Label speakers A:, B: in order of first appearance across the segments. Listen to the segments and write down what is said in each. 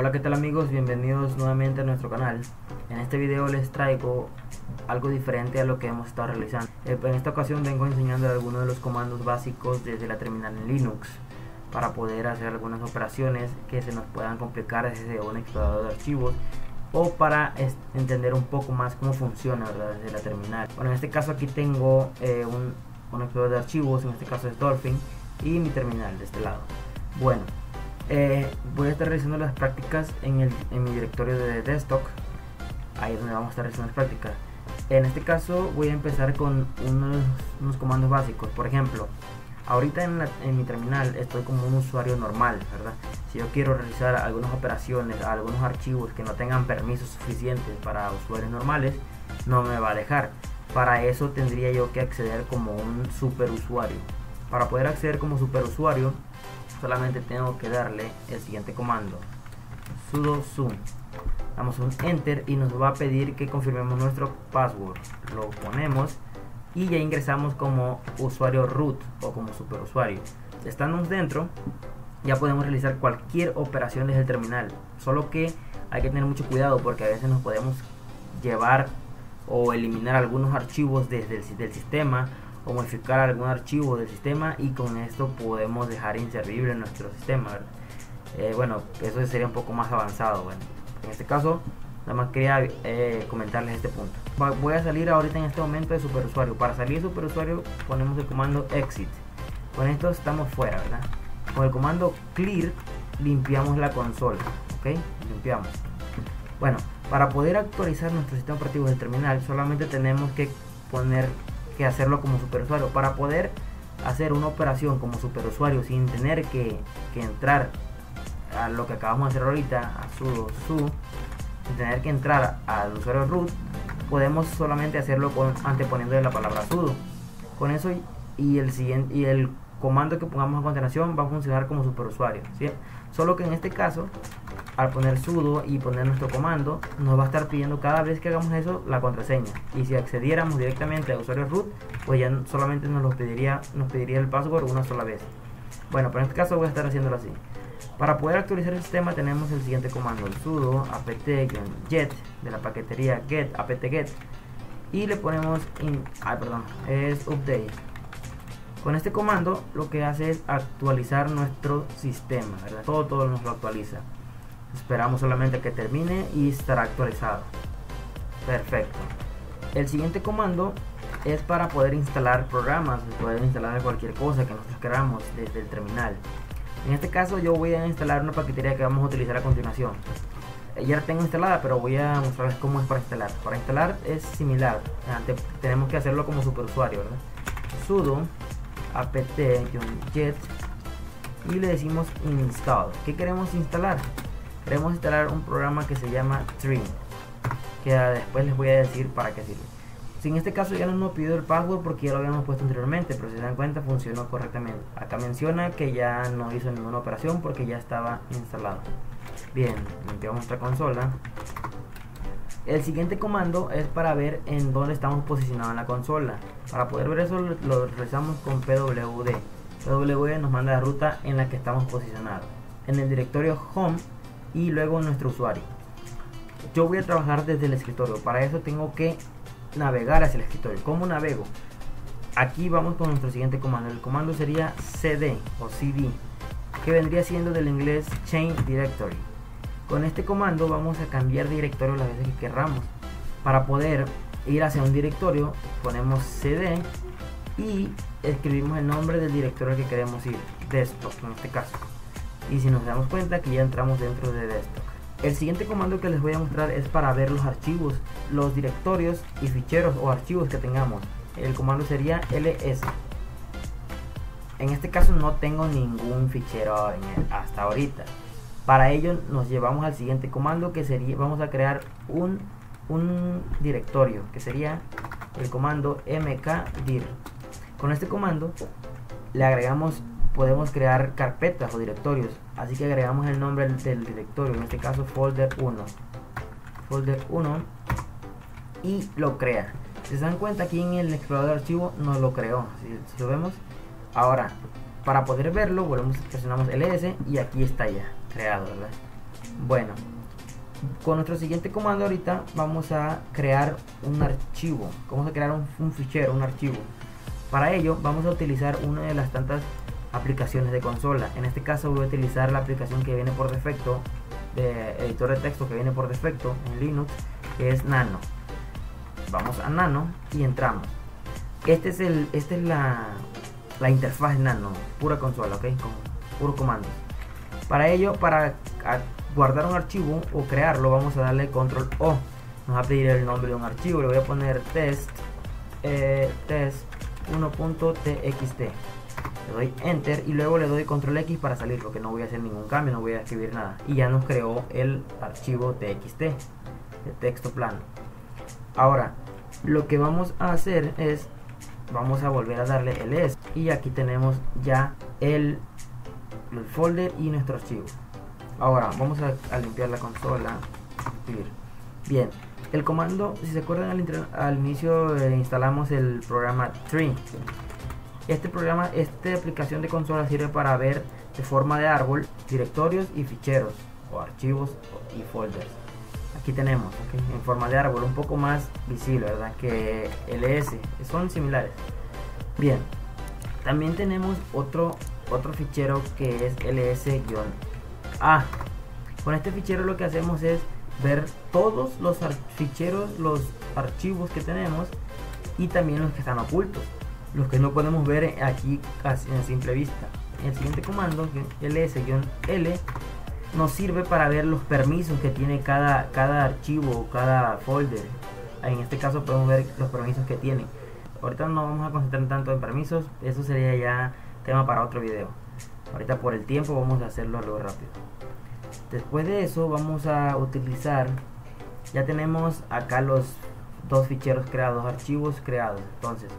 A: Hola qué tal amigos, bienvenidos nuevamente a nuestro canal. En este video les traigo algo diferente a lo que hemos estado realizando. Eh, en esta ocasión vengo enseñando algunos de los comandos básicos desde la terminal en Linux para poder hacer algunas operaciones que se nos puedan complicar desde un explorador de archivos o para entender un poco más cómo funciona desde la terminal. Bueno, en este caso aquí tengo eh, un, un explorador de archivos, en este caso es Dolphin y mi terminal de este lado. Bueno, eh, voy a estar realizando las prácticas en, el, en mi directorio de desktop. Ahí es donde vamos a estar realizando las prácticas. En este caso voy a empezar con unos, unos comandos básicos. Por ejemplo, ahorita en, en, mi terminal estoy como un usuario normal, ¿verdad? Si yo quiero realizar algunas operaciones, algunos archivos que no tengan permisos suficientes para usuarios normales, no me va a dejar. Para eso tendría yo que acceder como un superusuario. Para poder acceder como superusuario, solamente tengo que darle el siguiente comando. Sudo zoom. Damos un enter y nos va a pedir que confirmemos nuestro password. Lo ponemos y ya ingresamos como usuario root o como superusuario. Estando dentro ya podemos realizar cualquier operación desde el terminal. Solo que hay que tener mucho cuidado porque a veces nos podemos llevar o eliminar algunos archivos desde el sistema modificar algún archivo del sistema y con esto podemos dejar inservible nuestro sistema eh, bueno eso sería un poco más avanzado bueno en este caso nada más quería eh, comentarles este punto. Voy a salir ahorita en este momento de superusuario. Para salir de superusuario ponemos el comando exit. Con esto estamos fuera verdad con el comando clear limpiamos la consola ok limpiamos. Bueno para poder actualizar nuestro sistema operativo del terminal solamente tenemos que poner que hacerlo como superusuario. Para poder hacer una operación como superusuario sin tener que, entrar a lo que acabamos de hacer ahorita, a sudo su, sin tener que entrar al usuario root, podemos solamente hacerlo con, anteponiendo la palabra sudo. Con eso y el siguiente y el comando que pongamos a continuación va a funcionar como superusuario. ¿sí? Solo que en este caso al poner sudo y poner nuestro comando, nos va a estar pidiendo cada vez que hagamos eso la contraseña. Y si accediéramos directamente a usuario root, pues ya solamente nos lo pediría, nos pediría el password una sola vez. Bueno, pero en este caso voy a estar haciéndolo así. Para poder actualizar el sistema tenemos el siguiente comando, el sudo apt-get de la paquetería get apt-get y le ponemos in, perdón, es update. Con este comando lo que hace es actualizar nuestro sistema, Todo todo nos lo actualiza. Esperamos solamente que termine y estará actualizado. Perfecto. El siguiente comando es para poder instalar programas, poder instalar cualquier cosa que nosotros queramos desde el terminal. En este caso yo voy a instalar una paquetería que vamos a utilizar a continuación. Ya la tengo instalada, pero voy a mostrarles cómo es para instalar. Para instalar es similar, tenemos que hacerlo como superusuario, ¿verdad? sudo apt-get y le decimos install. ¿Qué queremos instalar? Queremos instalar un programa que se llama Trim que después les voy a decir para qué sirve. Si en este caso ya no nos pidió el password porque ya lo habíamos puesto anteriormente pero si se dan cuenta funcionó correctamente. Acá menciona que ya no hizo ninguna operación porque ya estaba instalado. Bien limpiamos nuestra consola. El siguiente comando es para ver en dónde estamos posicionados en la consola. Para poder ver eso lo realizamos con pwd pwd nos manda la ruta en la que estamos posicionados. En el directorio home y luego nuestro usuario. Yo voy a trabajar desde el escritorio. Para eso tengo que navegar hacia el escritorio. ¿Cómo navego? Aquí vamos con nuestro siguiente comando. El comando sería cd o cd, que vendría siendo del inglés chain directory. Con este comando vamos a cambiar directorio las veces que querramos. Para poder ir hacia un directorio, ponemos cd y escribimos el nombre del directorio que queremos ir, desktop en este caso y si nos damos cuenta que ya entramos dentro de desktop. El siguiente comando que les voy a mostrar es para ver los archivos, los directorios y ficheros o archivos que tengamos. El comando sería ls. En este caso no tengo ningún fichero hasta ahorita. Para ello nos llevamos al siguiente comando que sería, vamos a crear un, un directorio que sería el comando mkdir. Con este comando le agregamos podemos crear carpetas o directorios. Así que agregamos el nombre del directorio, en este caso folder 1. Folder 1 y lo crea. Si se dan cuenta aquí en el explorador de archivo nos lo creó. Si, lo vemos, ahora para poder verlo, volvemos, presionamos ls y aquí está ya creado, Bueno, con nuestro siguiente comando ahorita vamos a crear un archivo. Vamos a crear un, fichero, un archivo. Para ello vamos a utilizar una de las tantas aplicaciones de consola. En este caso voy a utilizar la aplicación que viene por defecto de editor de texto que viene por defecto en Linux, que es Nano. Vamos a Nano y entramos. Este es el, esta es la, la interfaz Nano, pura consola, ok, con puro comando. Para ello, para guardar un archivo o crearlo, vamos a darle control O. Nos va a pedir el nombre de un archivo, le voy a poner test, eh, test 1.txt. Le doy enter y luego le doy control X para salir porque no voy a hacer ningún cambio, no voy a escribir nada. Y ya nos creó el archivo txt de texto plano. Ahora, lo que vamos a hacer es, vamos a volver a darle el S y aquí tenemos ya el, el folder y nuestro archivo. Ahora vamos a, limpiar la consola. Bien, el comando, si se acuerdan al, inicio eh, instalamos el programa Tree. Este programa, esta aplicación de consola sirve para ver de forma de árbol directorios y ficheros o archivos y folders. Aquí tenemos en forma de árbol un poco más visible, ¿verdad? Que ls, son similares. Bien, también tenemos otro otro fichero que es ls- Ah, con este fichero lo que hacemos es ver todos los ficheros, los archivos que tenemos y también los que están ocultos, los que no podemos ver aquí en simple vista. El siguiente comando, ls-l, nos sirve para ver los permisos que tiene cada, cada archivo o cada folder. En este caso podemos ver los permisos que tiene. Ahorita no vamos a concentrar tanto en permisos, eso sería ya tema para otro video. Ahorita por el tiempo vamos a hacerlo algo rápido. Después de eso vamos a utilizar, ya tenemos acá los dos ficheros creados, archivos creados. Entonces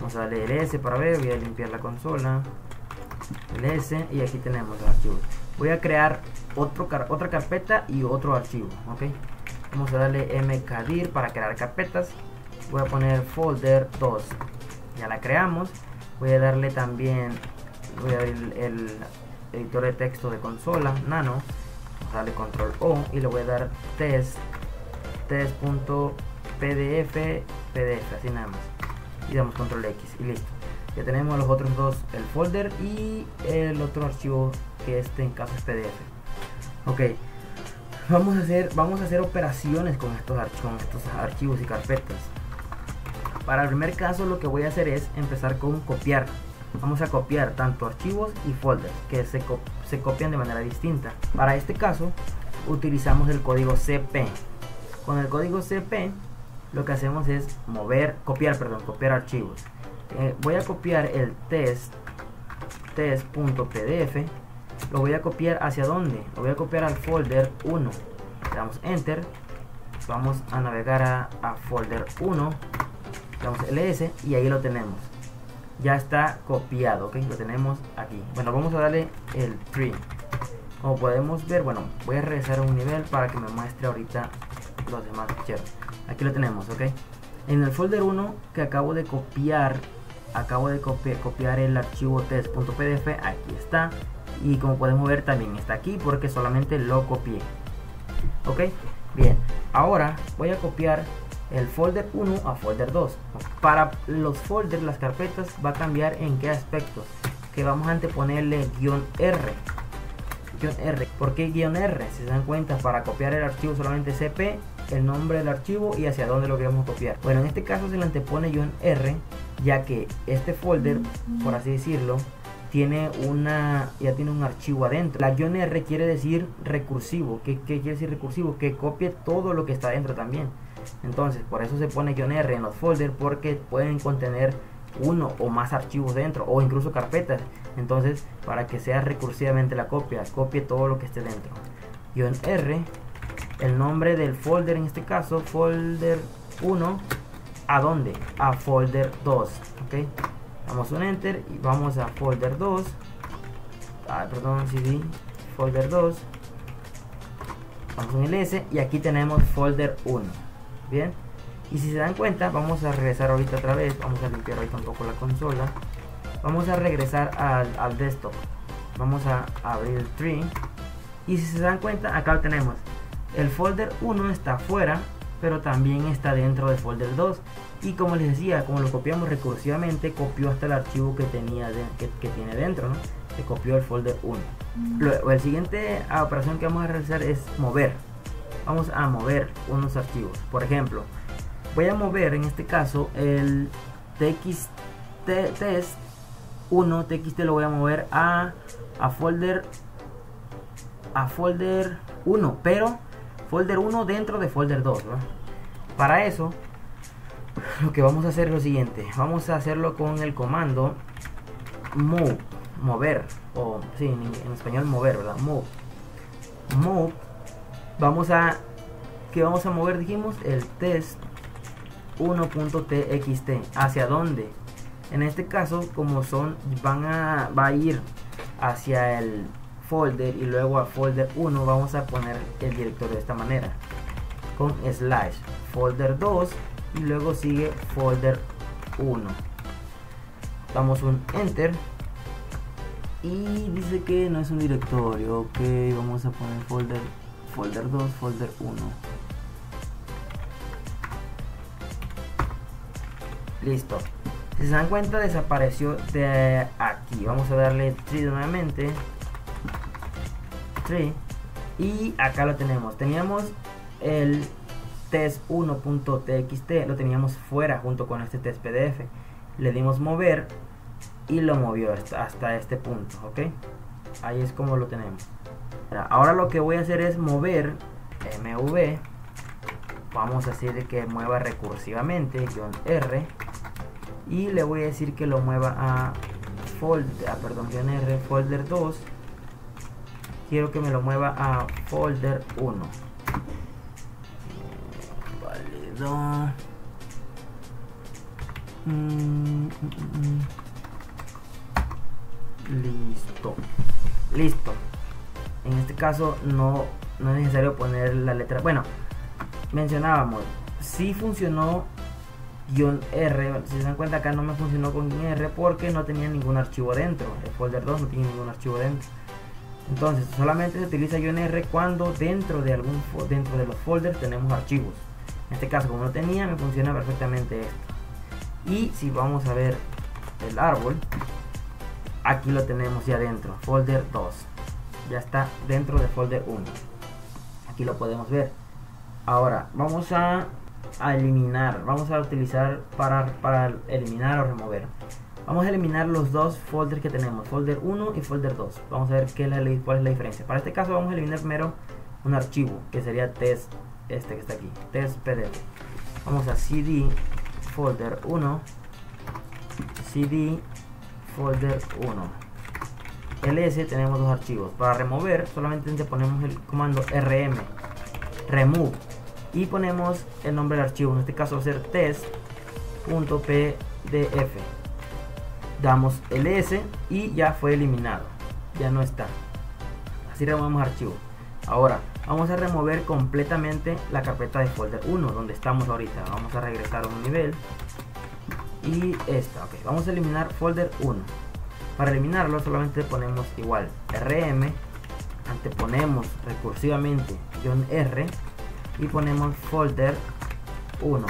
A: vamos a darle ls para ver, voy a limpiar la consola. ls y aquí tenemos los archivos. Voy a crear otro, otra carpeta y otro archivo. ¿ok? Vamos a darle mkdir para crear carpetas. Voy a poner folder 2. Ya la creamos. Voy a darle también voy a abrir el editor de texto de consola, nano, darle control O y le voy a dar test, test.pdf, pdf, así nada más. Y damos control X y listo. Ya tenemos los otros dos, el folder y el otro archivo que este en caso es PDF. Ok, vamos a hacer, vamos a hacer operaciones con estos, con estos archivos y carpetas. Para el primer caso lo que voy a hacer es empezar con copiar vamos a copiar tanto archivos y folders que se, se copian de manera distinta. Para este caso utilizamos el código CP. Con el código CP lo que hacemos es mover, copiar, perdón, copiar archivos. Eh, voy a copiar el test test.pdf lo voy a copiar hacia dónde lo voy a copiar al folder 1 le damos enter vamos a navegar a, a folder 1 le damos ls y ahí lo tenemos ya está copiado, ok, lo tenemos aquí. Bueno, vamos a darle el tree. Como podemos ver, bueno, voy a regresar a un nivel para que me muestre ahorita los demás ficheros. Aquí lo tenemos, ok. En el folder 1 que acabo de copiar, acabo de copiar el archivo test.pdf, aquí está. Y como podemos ver también está aquí porque solamente lo copié. Ok, bien. Ahora voy a copiar el folder 1 a folder 2. Para los folders, las carpetas va a cambiar en qué aspectos. Que vamos a anteponerle guion R. Guión R. ¿Por qué guion R? Si se dan cuenta, para copiar el archivo solamente CP, el nombre del archivo y hacia dónde lo queremos copiar. Bueno, en este caso se le antepone guion R, ya que este folder, por así decirlo, tiene una ya tiene un archivo adentro. La guion R quiere decir recursivo. ¿Qué, ¿Qué, quiere decir recursivo? Que copie todo lo que está adentro también. Entonces, por eso se pone guion R en los folders porque pueden contener uno o más archivos dentro o incluso carpetas. Entonces, para que sea recursivamente la copia, copie todo lo que esté dentro. Guión R, el nombre del folder en este caso, folder 1, ¿a dónde? A folder 2, ¿ok? Damos un enter y vamos a folder 2. Ah, perdón, CD, folder 2. Vamos un ls y aquí tenemos folder 1 bien y si se dan cuenta vamos a regresar ahorita otra vez vamos a limpiar ahorita un poco la consola vamos a regresar al, desktop vamos a abrir el tree y si se dan cuenta acá lo tenemos el folder 1 está fuera pero también está dentro del folder 2 y como les decía como lo copiamos recursivamente copió hasta el archivo que tenía que, tiene dentro ¿no? se copió el folder 1 luego el siguiente operación que vamos a realizar es mover. Vamos a mover unos archivos. Por ejemplo voy a mover en este caso el txt test 1 txt lo voy a mover a, a folder a folder 1 pero folder 1 dentro de folder 2 para eso lo que vamos a hacer es lo siguiente. Vamos a hacerlo con el comando move mover o sí, en, español mover verdad move. Move vamos a que vamos a mover dijimos el test 1.txt hacia dónde en este caso como son van a va a ir hacia el folder y luego a folder 1 vamos a poner el directorio de esta manera. Con slash folder 2 y luego sigue folder 1 damos un enter y dice que no es un directorio ok vamos a poner folder folder 2 folder 1 listo. Si se dan cuenta desapareció de aquí. Vamos a darle tree nuevamente y acá lo tenemos. Teníamos el test 1.txt lo teníamos fuera junto con este test pdf. Le dimos mover y lo movió hasta, este punto ok ahí es como lo tenemos. Ahora lo que voy a hacer es mover mv vamos a decir que mueva recursivamente r. Y le voy a decir que lo mueva a folder, ah, perdón, r folder 2 quiero que me lo mueva a folder 1 válido. Mm, mm, mm, listo. Listo. En este caso no, no es necesario poner la letra. Bueno mencionábamos si funcionó guion R si se dan cuenta acá no me funcionó con guion R porque no tenía ningún archivo dentro. El folder 2 no tiene ningún archivo dentro entonces, solamente se utiliza R cuando dentro de algún dentro de los folders tenemos archivos. En este caso, como no tenía, me funciona perfectamente esto. Y si vamos a ver el árbol, aquí lo tenemos ya dentro, folder 2. Ya está dentro de folder 1. Aquí lo podemos ver. Ahora, vamos a, a eliminar, vamos a utilizar para, para eliminar o remover. Vamos a eliminar los dos folders que tenemos, folder 1 y folder 2. Vamos a ver qué es cuál es la diferencia. Para este caso vamos a eliminar primero un archivo, que sería test, este que está aquí, test pdf. Vamos a cd folder 1, cd folder 1. ls tenemos dos archivos. Para remover solamente ponemos el comando rm, remove, y ponemos el nombre del archivo. En este caso va a ser test.pdf damos ls y ya fue eliminado. Ya no está. Así removemos archivo. Ahora vamos a remover completamente la carpeta de folder 1 donde estamos ahorita. Vamos a regresar a un nivel. Y esta ok. Vamos a eliminar folder 1 para eliminarlo solamente ponemos igual rm anteponemos recursivamente r y ponemos folder 1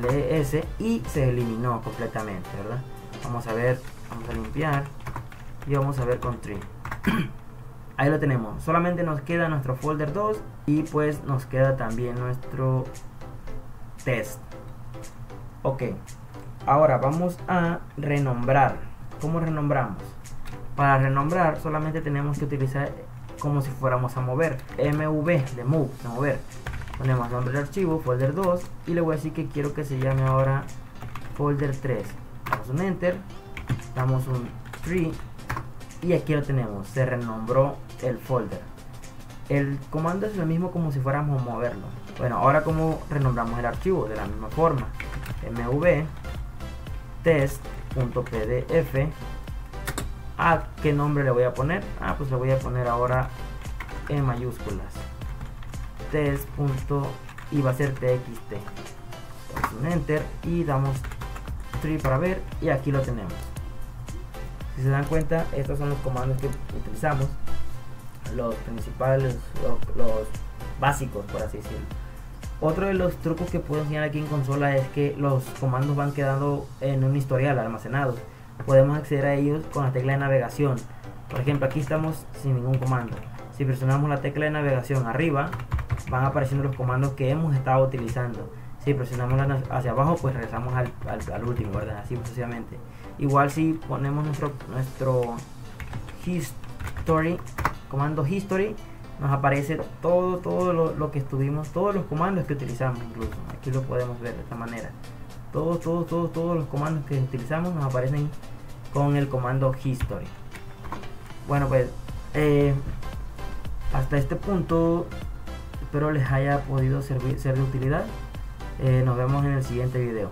A: ls y se eliminó completamente verdad vamos a ver vamos a limpiar y vamos a ver con tree ahí lo tenemos. Solamente nos queda nuestro folder 2 y pues nos queda también nuestro test. Ok ahora vamos a renombrar. ¿cómo renombramos? para renombrar solamente tenemos que utilizar como si fuéramos a mover. Mv de move de mover. Ponemos nombre del archivo folder 2 y le voy a decir que quiero que se llame ahora folder 3 damos un enter damos un tree y aquí lo tenemos se renombró el folder. El comando es lo mismo como si fuéramos a moverlo. Bueno ahora como renombramos el archivo de la misma forma. Mv test.pdf a qué nombre le voy a poner ah pues le voy a poner ahora en mayúsculas. Test. y va a ser txt un enter y damos para ver y aquí lo tenemos si se dan cuenta estos son los comandos que utilizamos los principales, los, los básicos, por así decirlo. Otro de los trucos que puedo enseñar aquí en consola es que los comandos van quedando en un historial almacenado. Podemos acceder a ellos con la tecla de navegación. Por ejemplo, aquí estamos sin ningún comando. Si presionamos la tecla de navegación arriba, van apareciendo los comandos que hemos estado utilizando. Si presionamos hacia abajo, pues regresamos al, al, último, ¿verdad? Así sucesivamente. Igual si ponemos nuestro, nuestro history, comando history, nos aparece todo, todo lo, que estuvimos, todos los comandos que utilizamos incluso. Aquí lo podemos ver de esta manera. Todos, todos, todos, todos los comandos que utilizamos nos aparecen con el comando history. Bueno, pues eh, hasta este punto espero les haya podido servir, ser de utilidad. Eh, nos vemos en el siguiente video.